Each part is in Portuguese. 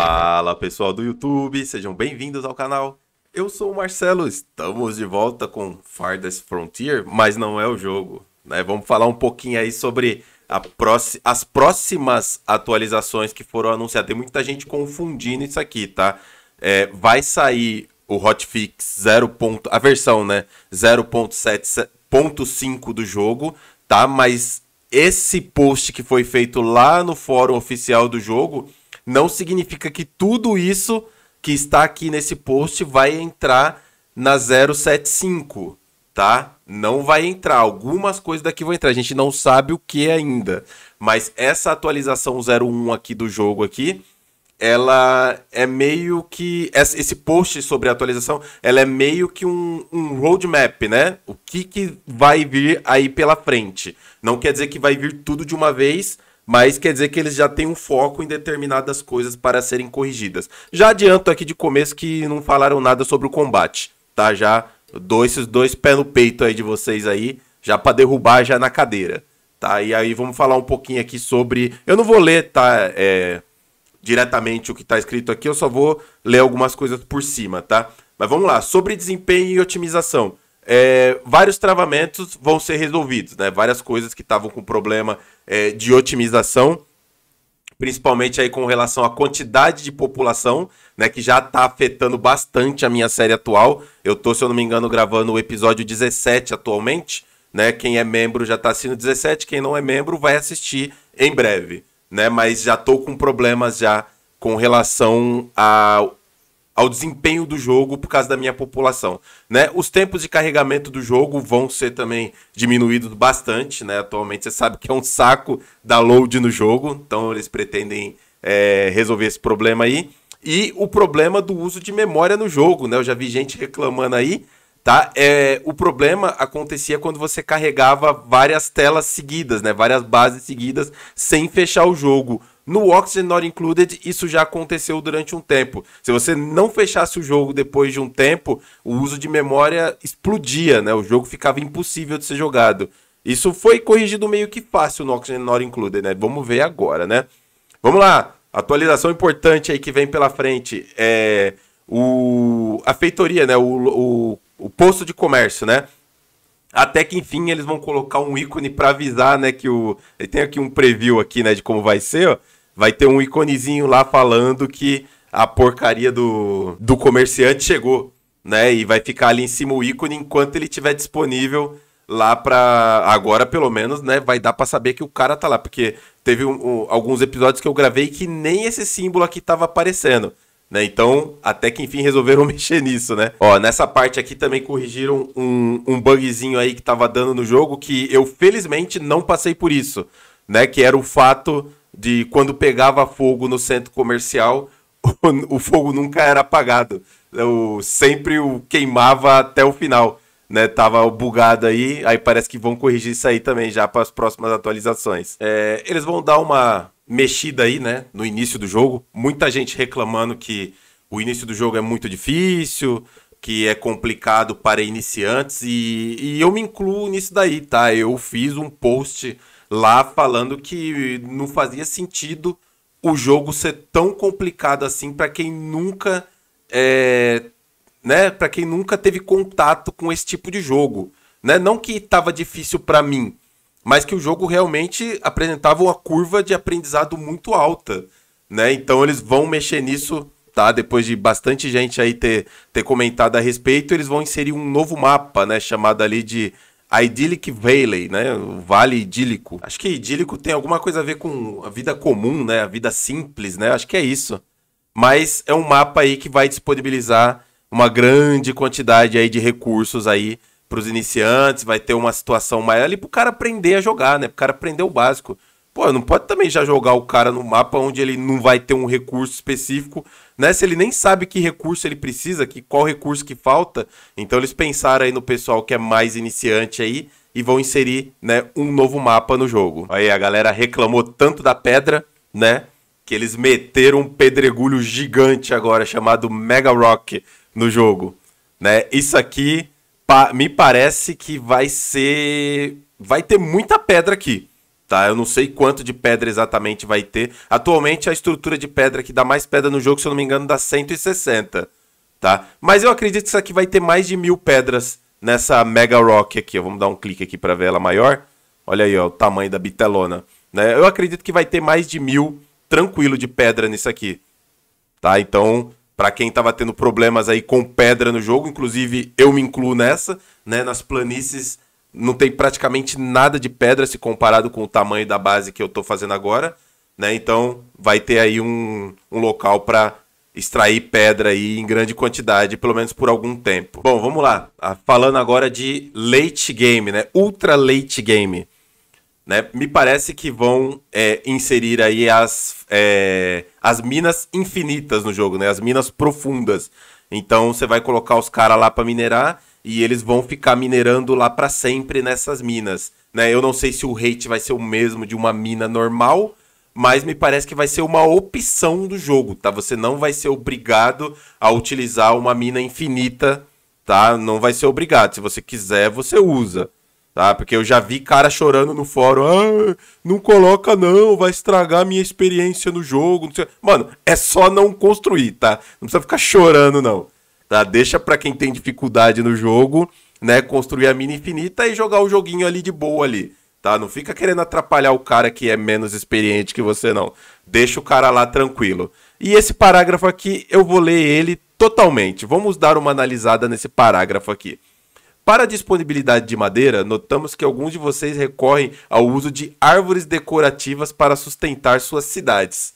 Fala pessoal do YouTube, sejam bem-vindos ao canal. Eu sou o Marcelo, estamos de volta com Farthest Frontier, mas não é o jogo. Né? Vamos falar um pouquinho aí sobre as próximas atualizações que foram anunciadas. Tem muita gente confundindo isso aqui, tá? É, vai sair o hotfix 0. a versão, né, 0.7.5 do jogo, tá? Mas esse post que foi feito lá no fórum oficial do jogo não significa que tudo isso que está aqui nesse post vai entrar na 075, tá? Não vai entrar. Algumas coisas daqui vão entrar. A gente não sabe o que ainda. Mas essa atualização 01 aqui do jogo aqui, ela é meio que esse post sobre a atualização, ela é meio que um, um roadmap, né? O que, que vai vir aí pela frente. Não quer dizer que vai vir tudo de uma vez, mas quer dizer que eles já têm um foco em determinadas coisas para serem corrigidas. Já adianto aqui de começo que não falaram nada sobre o combate, tá? Já dou esses dois pés no peito aí de vocês aí, já para derrubar já na cadeira, tá? E aí vamos falar um pouquinho aqui sobre, eu não vou ler, tá? É diretamente o que está escrito aqui, eu só vou ler algumas coisas por cima, tá? Mas vamos lá, sobre desempenho e otimização. É, vários travamentos vão ser resolvidos, né? Várias coisas que estavam com problema é, de otimização, principalmente aí com relação à quantidade de população, né? Que já está afetando bastante a minha série atual. Eu tô, se eu não me engano, gravando o episódio 17 atualmente, né? Quem é membro já está assistindo 17, quem não é membro vai assistir em breve né? Mas já tô com problemas já com relação a, ao desempenho do jogo por causa da minha população, né? Os tempos de carregamento do jogo vão ser também diminuídos bastante, né? Atualmente você sabe que é um saco da load no jogo, então eles pretendem é, resolver esse problema aí. E o problema do uso de memória no jogo, né? Eu já vi gente reclamando aí, tá? É, o problema acontecia quando você carregava várias telas seguidas, né? Várias bases seguidas sem fechar o jogo. No Oxygen Not Included, isso já aconteceu durante um tempo. Se você não fechasse o jogo depois de um tempo, o uso de memória explodia, né? O jogo ficava impossível de ser jogado. Isso foi corrigido meio que fácil no Oxygen Not Included, né? Vamos ver agora, né? Vamos lá. Atualização importante aí que vem pela frente é o a feitoria, né? O, o o posto de comércio, né? Até que enfim eles vão colocar um ícone para avisar, né, que o tem aqui um preview aqui, né, de como vai ser, ó. Vai ter um iconezinho lá falando que a porcaria do, do comerciante chegou, né? E vai ficar ali em cima o ícone enquanto ele estiver disponível lá para agora pelo menos, né, vai dar para saber que o cara tá lá, porque teve um, um, alguns episódios que eu gravei que nem esse símbolo aqui tava aparecendo. Né? Então, até que enfim resolveram mexer nisso, né? Ó, nessa parte aqui também corrigiram um, um bugzinho aí que tava dando no jogo que eu felizmente não passei por isso, né? Que era o fato de quando pegava fogo no centro comercial, o, o fogo nunca era apagado. Eu sempre o queimava até o final, né? Tava bugado aí, aí parece que vão corrigir isso aí também já para as próximas atualizações. É, eles vão dar uma mexida aí, né, no início do jogo. Muita gente reclamando que o início do jogo é muito difícil, que é complicado para iniciantes e, e eu me incluo nisso daí, tá? Eu fiz um post lá falando que não fazia sentido o jogo ser tão complicado assim para quem nunca é, né, para quem nunca teve contato com esse tipo de jogo, né? Não que estava difícil para mim, mas que o jogo realmente apresentava uma curva de aprendizado muito alta, né? Então eles vão mexer nisso, tá? Depois de bastante gente aí ter, ter comentado a respeito, eles vão inserir um novo mapa, né? Chamado ali de Idyllic Valley, né? O Vale Idílico. Acho que idílico tem alguma coisa a ver com a vida comum, né? A vida simples, né? Acho que é isso. Mas é um mapa aí que vai disponibilizar uma grande quantidade aí de recursos aí para os iniciantes, vai ter uma situação maior ali para o cara aprender a jogar, né? Para o cara aprender o básico. Pô, não pode também já jogar o cara no mapa onde ele não vai ter um recurso específico, né? Se ele nem sabe que recurso ele precisa, que qual recurso que falta. Então eles pensaram aí no pessoal que é mais iniciante aí e vão inserir, né, um novo mapa no jogo. Aí a galera reclamou tanto da pedra, né, que eles meteram um pedregulho gigante agora chamado Mega Rock no jogo, né? Isso aqui pa me parece que vai ser. Vai ter muita pedra aqui. Tá? Eu não sei quanto de pedra exatamente vai ter. Atualmente a estrutura de pedra que dá mais pedra no jogo, se eu não me engano, dá 160, tá? Mas eu acredito que isso aqui vai ter mais de mil pedras nessa Mega Rock aqui. Vamos dar um clique aqui para ver ela maior. Olha aí, ó, o tamanho da bitelona. Né? Eu acredito que vai ter mais de mil tranquilo de pedra nisso aqui, tá? Então, para quem tava tendo problemas aí com pedra no jogo, inclusive eu me incluo nessa, né? Nas planícies não tem praticamente nada de pedra se comparado com o tamanho da base que eu estou fazendo agora, né? Então vai ter aí um, um local para extrair pedra aí em grande quantidade, pelo menos por algum tempo. Bom, vamos lá. Ah, falando agora de late game, né? Ultra late game. Né? Me parece que vão é, inserir aí as, é, as minas infinitas no jogo, né? As minas profundas. Então você vai colocar os caras lá para minerar e eles vão ficar minerando lá para sempre nessas minas. Né? Eu não sei se o rate vai ser o mesmo de uma mina normal, mas me parece que vai ser uma opção do jogo, tá? Você não vai ser obrigado a utilizar uma mina infinita, tá? Não vai ser obrigado. Se você quiser, você usa, tá? Porque eu já vi cara chorando no fórum, ah, não coloca não, vai estragar minha experiência no jogo. Mano, é só não construir, tá? Não precisa ficar chorando não. Tá? Deixa para quem tem dificuldade no jogo, né, construir a mina infinita e jogar o joguinho ali de boa ali. Tá? Não fica querendo atrapalhar o cara que é menos experiente que você não. Deixa o cara lá tranquilo. E esse parágrafo aqui eu vou ler ele totalmente. Vamos dar uma analisada nesse parágrafo aqui. Para a disponibilidade de madeira, notamos que alguns de vocês recorrem ao uso de árvores decorativas para sustentar suas cidades.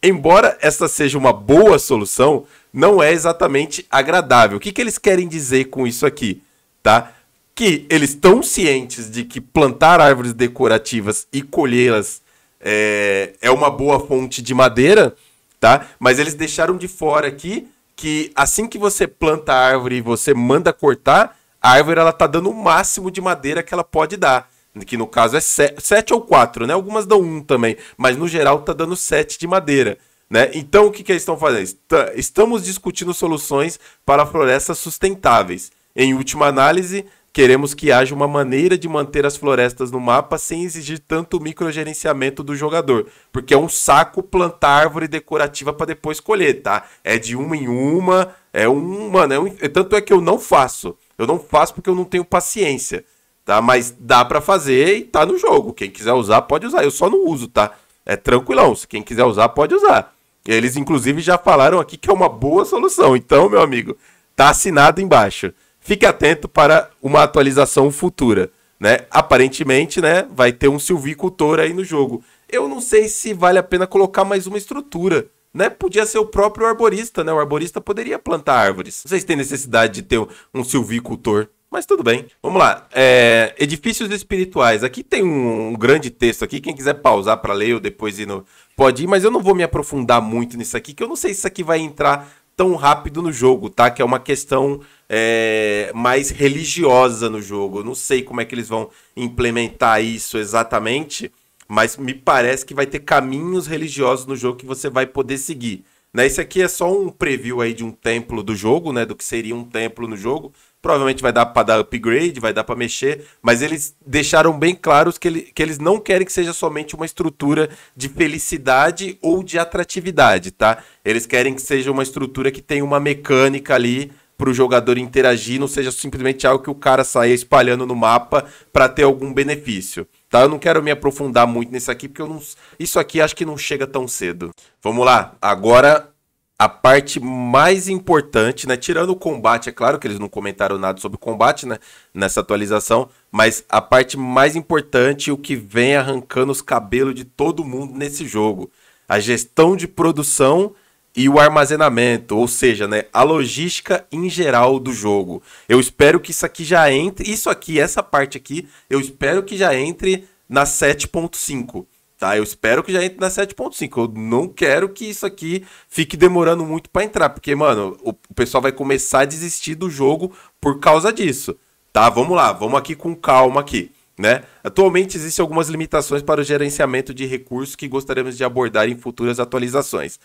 Embora esta seja uma boa solução, não é exatamente agradável. O que, que eles querem dizer com isso aqui? Tá? Que eles estão cientes de que plantar árvores decorativas e colhê-las é, é uma boa fonte de madeira, tá? Mas eles deixaram de fora aqui que assim que você planta a árvore e você manda cortar, a árvore ela tá dando o máximo de madeira que ela pode dar. Que no caso é 7 ou 4, né? Algumas dão 1 também, mas no geral tá dando 7 de madeira. Né? Então, o que, que eles estão fazendo? Estamos discutindo soluções para florestas sustentáveis. Em última análise, queremos que haja uma maneira de manter as florestas no mapa sem exigir tanto microgerenciamento do jogador. Porque é um saco plantar árvore decorativa para depois colher, tá? É de uma em uma, é um. Mano, é um, tanto é que eu não faço. Eu não faço porque eu não tenho paciência. Tá? Mas dá para fazer e tá no jogo. Quem quiser usar, pode usar. Eu só não uso, tá? É tranquilão. Se quem quiser usar, pode usar. Eles, inclusive, já falaram aqui que é uma boa solução. Então, meu amigo, tá assinado embaixo. Fique atento para uma atualização futura. Né? Aparentemente, né, vai ter um silvicultor aí no jogo. Eu não sei se vale a pena colocar mais uma estrutura. Né? Podia ser o próprio arborista, né? O arborista poderia plantar árvores. Se tem necessidade de ter um silvicultor. Mas tudo bem. Vamos lá. É, edifícios espirituais. Aqui tem um, um, grande texto aqui. Quem quiser pausar para ler ou depois ir no. Pode ir, mas eu não vou me aprofundar muito nisso aqui, que eu não sei se isso aqui vai entrar tão rápido no jogo, tá? Que é uma questão é, mais religiosa no jogo. Eu não sei como é que eles vão implementar isso exatamente, mas me parece que vai ter caminhos religiosos no jogo que você vai poder seguir. Né? Esse aqui é só um preview aí de um templo do jogo, né? Do que seria um templo no jogo. Provavelmente vai dar para dar upgrade, vai dar para mexer, mas eles deixaram bem claros que, ele, que eles não querem que seja somente uma estrutura de felicidade ou de atratividade, tá? Eles querem que seja uma estrutura que tenha uma mecânica ali para o jogador interagir, não seja simplesmente algo que o cara saia espalhando no mapa para ter algum benefício. Tá? Eu não quero me aprofundar muito nisso aqui, porque não, isso aqui acho que não chega tão cedo. Vamos lá, agora a parte mais importante, né? Tirando o combate, é claro que eles não comentaram nada sobre o combate, né? Nessa atualização, mas a parte mais importante, o que vem arrancando os cabelos de todo mundo nesse jogo, a gestão de produção e o armazenamento, ou seja, né, a logística em geral do jogo. Eu espero que isso aqui já entre, isso aqui, essa parte aqui, eu espero que já entre na 7.5 Tá, eu espero que já entre na 7.5. Eu não quero que isso aqui fique demorando muito para entrar, porque, mano, o, o pessoal vai começar a desistir do jogo por causa disso. Tá, vamos lá, vamos aqui com calma aqui. Né? Atualmente existem algumas limitações para o gerenciamento de recursos que gostaríamos de abordar em futuras atualizações.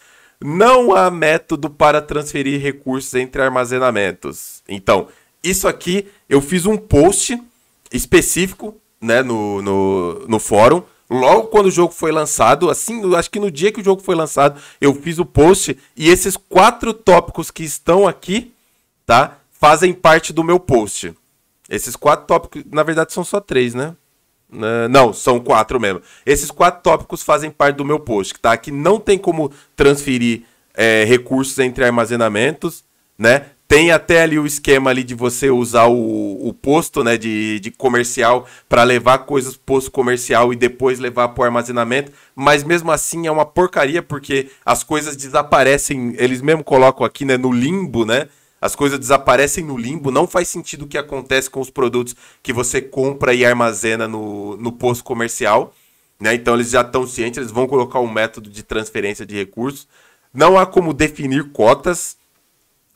Não há método para transferir recursos entre armazenamentos. Então, isso aqui eu fiz um post específico né, no, no, no fórum logo quando o jogo foi lançado, assim, acho que no dia que o jogo foi lançado, eu fiz o post e esses quatro tópicos que estão aqui, tá? Fazem parte do meu post. Esses quatro tópicos, na verdade, são só três, né? Não, são quatro mesmo. Esses quatro tópicos fazem parte do meu post, tá? Que não tem como transferir é, recursos entre armazenamentos, né? Tem até ali o esquema ali de você usar o, o posto, né, de, de comercial para levar coisas posto comercial e depois levar para o armazenamento, mas mesmo assim é uma porcaria porque as coisas desaparecem, eles mesmo colocam aqui, né, no limbo, né? As coisas desaparecem no limbo, não faz sentido o que acontece com os produtos que você compra e armazena no, no posto comercial, né? Então eles já estão cientes, eles vão colocar um método de transferência de recursos. Não há como definir cotas,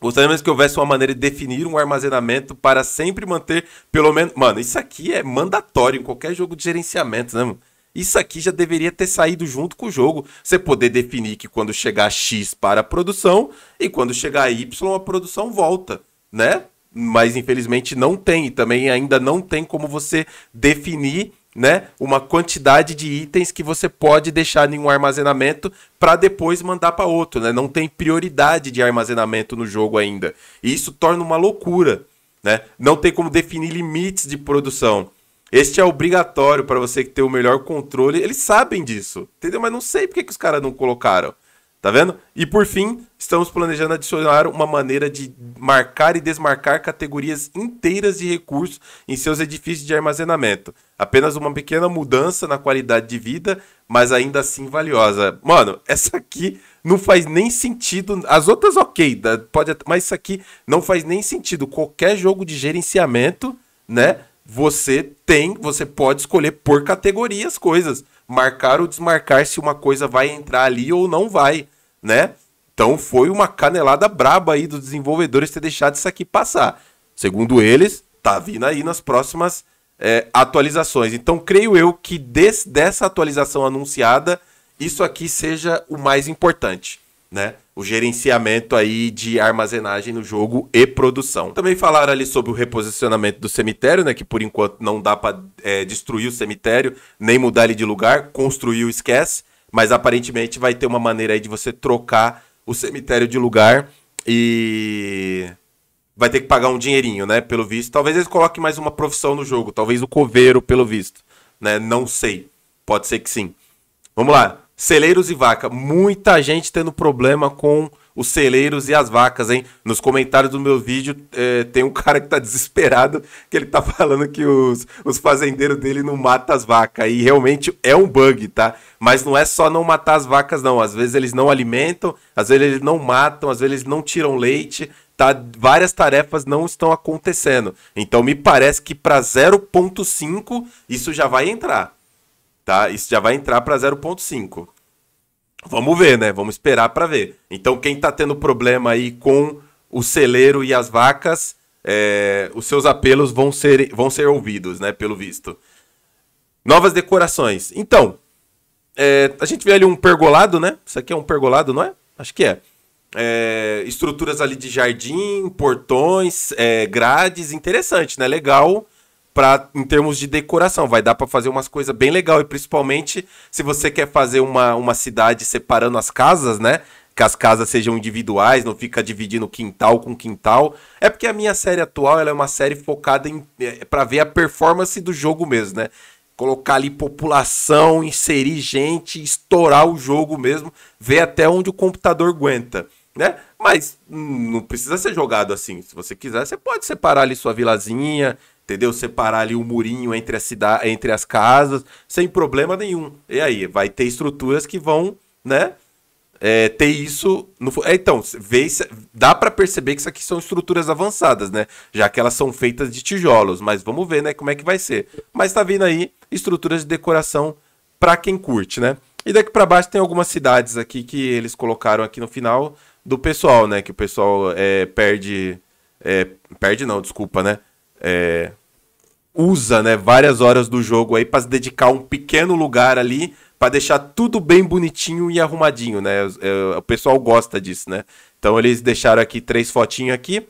Gostaria mesmo que houvesse uma maneira de definir um armazenamento para sempre manter pelo menos. Mano, isso aqui é mandatório em qualquer jogo de gerenciamento, né, mano? Isso aqui já deveria ter saído junto com o jogo. Você poder definir que quando chegar X para a produção e quando chegar Y a produção volta, né? Mas infelizmente não tem. E também ainda não tem como você definir né, uma quantidade de itens que você pode deixar em um armazenamento para depois mandar para outro, né? Não tem prioridade de armazenamento no jogo ainda. E isso torna uma loucura, né? Não tem como definir limites de produção. Este é obrigatório para você que tem o melhor controle. Eles sabem disso, entendeu? Mas não sei por que, que os caras não colocaram. Tá vendo? E por fim, estamos planejando adicionar uma maneira de marcar e desmarcar categorias inteiras de recursos em seus edifícios de armazenamento. Apenas uma pequena mudança na qualidade de vida, mas ainda assim valiosa. Mano, essa aqui não faz nem sentido. As outras, ok, pode, mas isso aqui não faz nem sentido. Qualquer jogo de gerenciamento, né? Você tem, você pode escolher por categoria as coisas. Marcar ou desmarcar se uma coisa vai entrar ali ou não vai né? Então foi uma canelada braba aí dos desenvolvedores ter deixado isso aqui passar. Segundo eles, tá vindo aí nas próximas é, atualizações. Então creio eu que des, dessa atualização anunciada, isso aqui seja o mais importante, né? O gerenciamento aí de armazenagem no jogo e produção. Também falaram ali sobre o reposicionamento do cemitério, né? Que por enquanto não dá para é, destruir o cemitério, nem mudar ele de lugar, construiu, esquece. Mas aparentemente vai ter uma maneira aí de você trocar o cemitério de lugar e vai ter que pagar um dinheirinho, né? Pelo visto. Talvez eles coloquem mais uma profissão no jogo. Talvez o coveiro, pelo visto. Né? Não sei. Pode ser que sim. Vamos lá. Celeiros e vaca. Muita gente tendo problema com os celeiros e as vacas, hein? Nos comentários do meu vídeo é, tem um cara que tá desesperado que ele tá falando que os, os fazendeiros dele não matam as vacas. E realmente é um bug, tá? Mas não é só não matar as vacas, não. Às vezes eles não alimentam, às vezes eles não matam, às vezes eles não tiram leite. Tá, várias tarefas não estão acontecendo. Então me parece que para 0.5 isso já vai entrar. Tá? Isso já vai entrar para 0.5. Vamos ver, né? Vamos esperar para ver. Então, quem está tendo problema aí com o celeiro e as vacas, é, os seus apelos vão ser, vão ser ouvidos, né? Pelo visto. Novas decorações. Então, é, a gente vê ali um pergolado, né? Isso aqui é um pergolado, não é? Acho que é. é estruturas ali de jardim, portões, é, grades, interessante, né? Legal para em termos de decoração. Vai dar para fazer umas coisas bem legal e principalmente se você quer fazer uma, uma cidade separando as casas, né? Que as casas sejam individuais, não fica dividindo quintal com quintal. É porque a minha série atual ela é uma série focada em é, para ver a performance do jogo mesmo, né? Colocar ali população, inserir gente, estourar o jogo mesmo, ver até onde o computador aguenta, né? Mas hum, não precisa ser jogado assim. Se você quiser, você pode separar ali sua vilazinha, entendeu? Separar ali o um murinho entre, a cidade, entre as casas, sem problema nenhum. E aí, vai ter estruturas que vão, né? É, ter isso no é, então vê, dá para perceber que isso aqui são estruturas avançadas né já que elas são feitas de tijolos mas vamos ver né como é que vai ser mas tá vindo aí estruturas de decoração para quem curte né e daqui para baixo tem algumas cidades aqui que eles colocaram aqui no final do pessoal né que o pessoal é, perde é, perde não desculpa né é, usa né, várias horas do jogo aí para se dedicar um pequeno lugar ali para deixar tudo bem bonitinho e arrumadinho, né? É, o pessoal gosta disso, né? Então eles deixaram aqui três fotinhos aqui,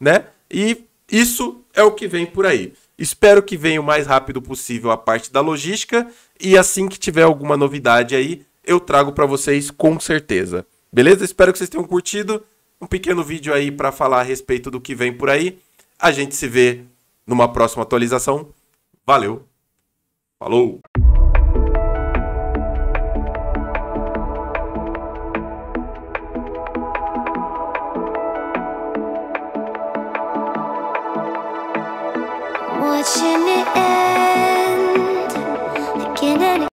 né? E isso é o que vem por aí. Espero que venha o mais rápido possível a parte da logística e assim que tiver alguma novidade aí, eu trago para vocês com certeza. Beleza? Espero que vocês tenham curtido. Um pequeno vídeo aí para falar a respeito do que vem por aí. A gente se vê numa próxima atualização. Valeu. Falou.